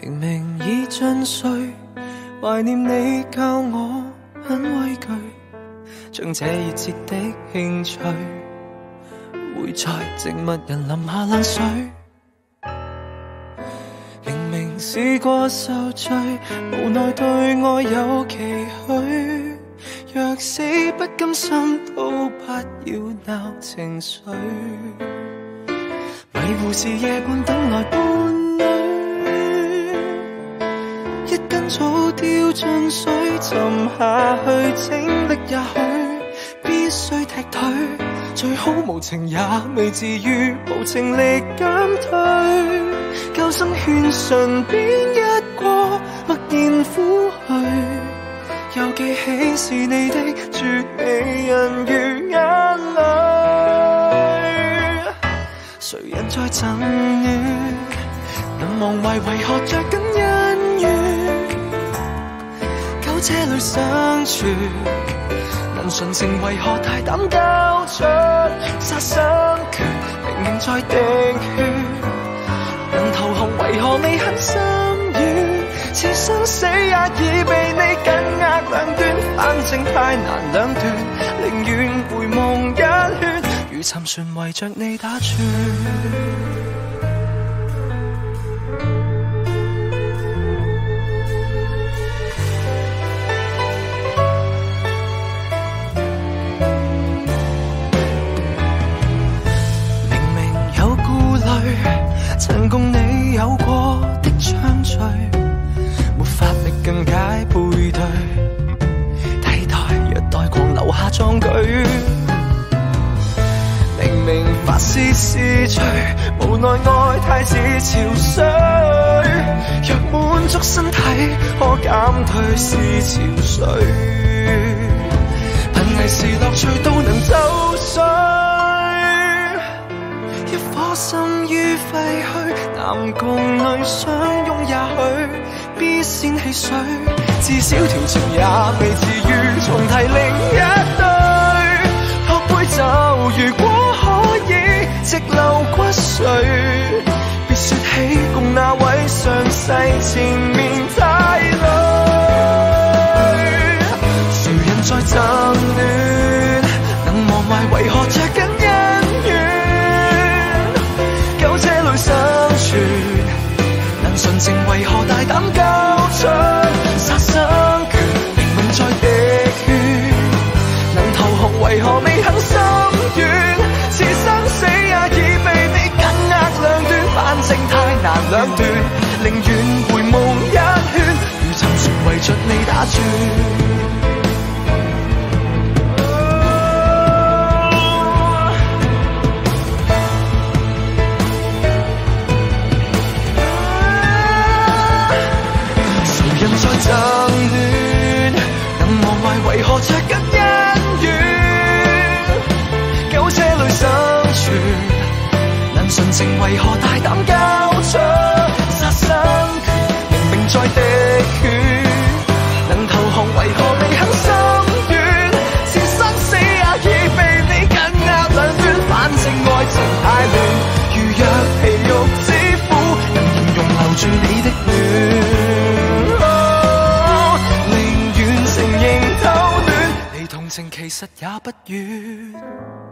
明明已尽碎，怀念你教我很畏惧。像这热切的兴趣，会在植物人淋下冷水。明明试过受罪，无奈对爱有期许。若死不甘心，都不要闹情绪。迷糊时夜半等来半。早掉进水沉下去，请力也许必须踢退，最好无情也未至于无情力减退，救生圈唇边一过，默然苦去，又记起是你的绝美人鱼眼泪，谁人在赠暖？能忘怀为何着紧？这里相处，能纯情，为何大胆交出杀生权？明明在滴血，能投降，为何未肯心软？似生死也已被你紧握两端，反正太难两断，宁愿回望一圈，如沉船围着你打转。那是是罪，无奈爱太似潮水。若满足身体，可减退是潮水。贫艺是乐趣，都能走水。一颗心于废墟，男共女相拥，也许必先汽水。至少调情也未至于重提另一对，喝杯酒如。谁？别说起共那位上世前面太累。谁人在争恋？能忘怀为何着紧恩怨？旧车里生存，能纯情为何大胆？难两断，宁愿回梦一圈，如沉船为着你打转。谁人在争乱？能忘怀为何著紧恩怨？酒车里生存，能纯情为何大胆？血能投降，为何未肯心软？前生死也已被你紧握两端，反正爱情太乱，如若皮肉之苦，仍形容留住你的暖。宁愿承认偷恋，离同情其实也不远。